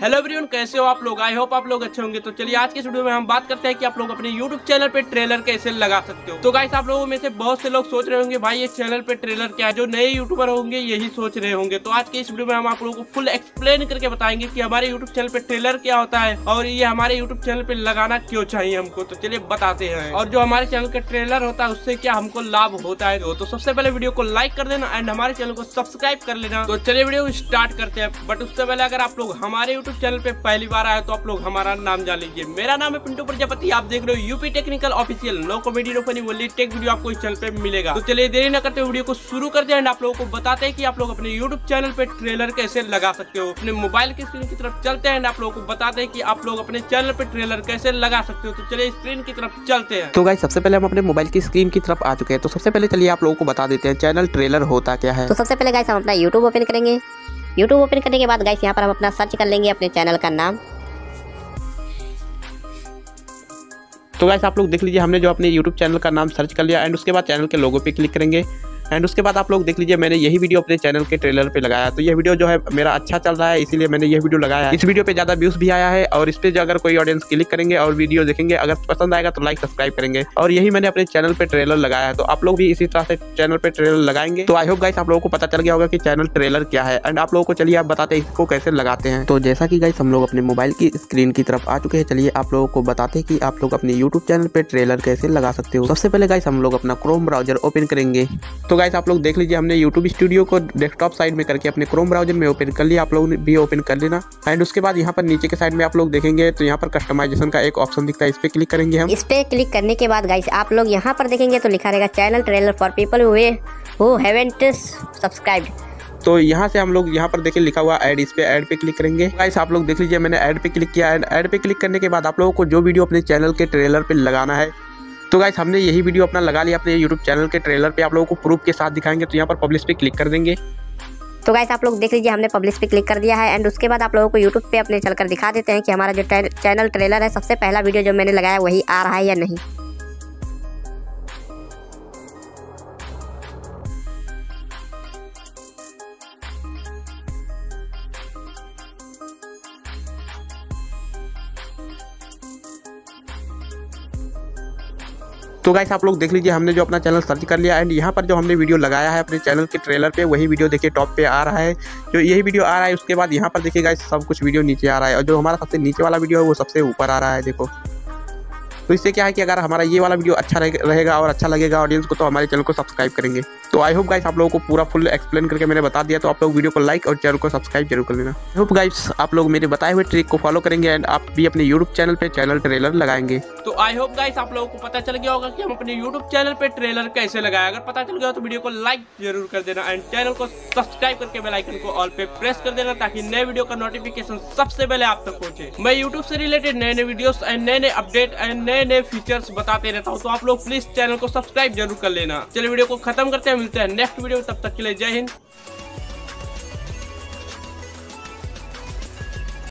Hello everyone कैसे हो आप लोग? आई होप आप लोग अच्छे होंगे। तो चलिए आज के वीडियो में हम बात करते हैं कि आप लोग अपने यूट्यूब चैनल पे ट्रेलर कैसे लगा सकते हो। तो गाइस आप लोगों में से बहुत से लोग सोच रहे होंगे, भाई, ये चैनल पे ट्रेलर क्या है? जो नए यूट्यूबर होंगे, यही सोच रहे होंगे। तो आज के इस वीडियो में हम आप लोगों को फुल एक्सप्लेन करके बताएँगे की हमारे यूट्यूब चैनल पे ट्रेलर क्या होता है और ये हमारे यूट्यूब चैनल पे लगाना क्यों चाहिए हमको। तो चलिए बताते हैं। और जो हमारे चैनल का ट्रेलर होता है, उससे क्या हमको लाभ होता है? तो सबसे पहले वीडियो को लाइक कर देना एंड हमारे चैनल को सब्सक्राइब कर लेना। तो चलिए वीडियो स्टार्ट करते हैं। बट उससे पहले अगर आप लोग हमारे यूट्यूब चैनल पे पहली बार आए तो आप लोग हमारा नाम जान लीजिए। मेरा नाम है पिंटू प्रजापति आप देख रहे हो UP technical official no comedy no funny only tech video आपको इस चैनल पे मिलेगा। तो चलिए देरी न करते वीडियो को शुरू करते हैं आप लोगों को बताते हैं की आप लोग अपने यूट्यूब चैनल पे ट्रेलर कैसे लगा सकते हो। अपने मोबाइल की स्क्रीन की तरफ़ चलते हैं आप लोगों को बताते हैं कि आप लोग अपने चैनल पे ट्रेलर कैसे लगा सकते हो। तो चलिए स्क्रीन की तरफ़ चलते हैं। तो गाइस सबसे पहले हम अपने मोबाइल की स्क्रीन की तरफ़ आ चुके हैं। तो सबसे पहले चलिए आप लोगों को बता देते हैं चैनल ट्रेलर होता क्या है? तो सबसे पहले गाइस हम अपना यूट्यूब ओपन करेंगे। यूट्यूब ओपन करने के बाद गाइस यहाँ पर हम अपना सर्च कर लेंगे अपने चैनल का नाम। तो गाइस आप लोग देख लीजिए, हमने जो अपने यूट्यूब चैनल का नाम सर्च कर लिया एंड उसके बाद चैनल के लोगों पे क्लिक करेंगे। एंड उसके बाद आप लोग देख लीजिए, मैंने यही वीडियो अपने चैनल के ट्रेलर पे लगाया। तो ये वीडियो जो है, मेरा अच्छा चल रहा है, इसीलिए मैंने ये वीडियो लगाया इस वीडियो पे ज़्यादा व्यूज़ भी आया है, और इस पर अगर कोई ऑडियंस क्लिक करेंगे और वीडियो देखेंगे, अगर पसंद आएगा तो लाइक सब्सक्राइब करेंगे। और यही मैंने अपने चैनल पे ट्रेलर लगाया है तो आप लोग भी इसी तरह से चैनल पे ट्रेलर लगाएँगे। तो आई होप गाइस आप लोगों को पता चल गया होगा कि चैनल ट्रेलर क्या है। एंड आप लोगों को चलिए, आप बताते हैं इसको कैसे लगाते हैं। तो जैसा कि गाइस हम लोग अपने मोबाइल की स्क्रीन की तरफ़ आ चुके हैं, चलिए आप लोगों को बताते हैं कि आप लोग अपने यूट्यूब चैनल पे ट्रेलर कैसे लगा सकते हो। सबसे पहले गाइस हम लोग अपना क्रोम ब्राउज़र ओपन करेंगे। तो गाइस आप लोग देख लीजिए हमने यूट्यूब स्टूडियो को डेस्कटॉप साइड में करके अपने क्रोम ब्राउज़र में ओपन कर लिया। आप लोग भी ओपन कर लेना। एंड उसके बाद यहाँ पर नीचे के साइड में आप लोग देखेंगे तो यहाँ पर कस्टमाइजेशन का एक ऑप्शन दिखता है। इस पे क्लिक करेंगे हम। इस पे क्लिक करने के बाद गाइस आप लोग यहाँ पर देखेंगे तो लिखा रहेगा channel trailer for people who haven't subscribe तो यहाँ से हम लोग यहाँ पर देखिए लिखा हुआ ऐड इस पे ऐड पे क्लिक करेंगे। गाइस आप लोग देख लीजिए मैंने ऐड पे क्लिक किया। ऐड पे क्लिक करने के बाद आप लोगों को जो वीडियो अपने चैनल के ट्रेलर पे लगाना है तो गाइस हमने यही वीडियो अपना लगा लिया अपने यूट्यूब चैनल के ट्रेलर पे। आप लोगों को प्रूफ के साथ दिखाएँगे तो यहाँ पर पब्लिश पे क्लिक कर देंगे। तो गाइस आप लोग देख लीजिए, हमने पब्लिश पे क्लिक कर दिया है। एंड उसके बाद आप लोगों को यूट्यूब पे अपने चलकर दिखा देते हैं कि हमारा जो चैनल ट्रेलर है, सबसे पहला वीडियो जो मैंने लगाया, वही आ रहा है या नहीं। तो गाइस आप लोग देख लीजिए, हमने जो अपना चैनल सर्च कर लिया एंड यहाँ पर जो हमने वीडियो लगाया है अपने चैनल के ट्रेलर पे, वही वीडियो देखिए टॉप पे आ रहा है। जो यही वीडियो आ रहा है, उसके बाद यहाँ पर देखिए गाइस सब कुछ वीडियो नीचे आ रहा है और जो हमारा सबसे नीचे वाला वीडियो है, वो सबसे ऊपर आ रहा है, देखो। तो इससे क्या है कि अगर हमारा ये वाला वीडियो अच्छा रहेगा और अच्छा लगेगा ऑडियंस को तो हमारे चैनल को सब्सक्राइब करेंगे। तो आई होप गाइस आप लोगों को पूरा फुल एक्सप्लेन करके मैंने बता दिया तो आप लोग वीडियो को लाइक और चैनल को सब्सक्राइब ज़रूर कर लेना। आई होप गाइस आप लोग मेरे बताए हुए ट्रिक को फॉलो करेंगे एंड आप भी अपने यूट्यूब चैनल पे चैनल ट्रेलर लगाएँगे। तो आई होप गाइस आप लोगों को पता चल गया होगा कि हम अपने यूट्यूब चैनल पे ट्रेलर कैसे लगाए अगर पता चल गया तो वीडियो को लाइक ज़रूर कर देना एंड चैनल को सब्सक्राइब करके बेल आइकन को ऑल पे प्रेस कर देना ताकि नए वीडियो का नोटिफिकेशन सबसे पहले आप तक पहुँचे। मैं यूट्यूब से रिलेटेड नए नए वीडियो एंड नए नए अपडेट एंड नए नए फीचर्स बताते रहता हूँ तो आप लोग प्लीज़ चैनल को सब्सक्राइब ज़रूर कर लेना। चलिए वीडियो को खत्म करते हैं, मिलते हैं नेक्स्ट वीडियो तब तक के लिए जय हिंद।